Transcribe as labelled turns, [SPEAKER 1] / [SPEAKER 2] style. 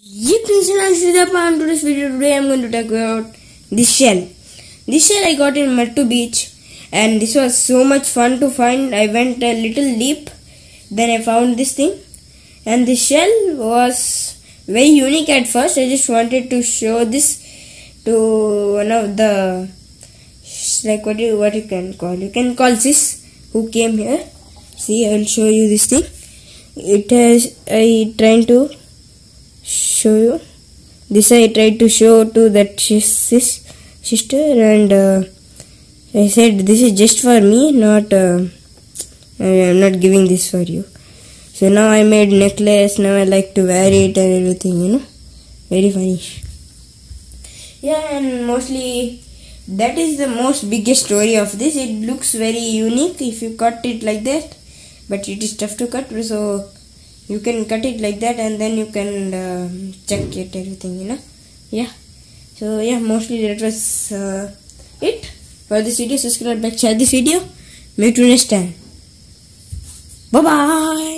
[SPEAKER 1] Yep, listen, I'm and today's video today I'm going to talk about this shell. This shell I got in Mattu beach and this was so much fun to find. I went a little deep, then I found this thing and this shell was very unique at first. I just wanted to show this to one of the like what you what you can call you can call this who came here. See, I'll show you this thing. It has I trying to show you. This I tried to show to that sis, sister and uh, I said this is just for me not uh, I am not giving this for you. So now I made necklace now I like to wear it and everything you know. Very funny. Yeah and mostly that is the most biggest story of this. It looks very unique if you cut it like that but it is tough to cut so you can cut it like that and then you can uh, check it everything you know? Yeah. So yeah mostly that was uh, it. For this video subscribe like share this video. Meet you next time. Bye bye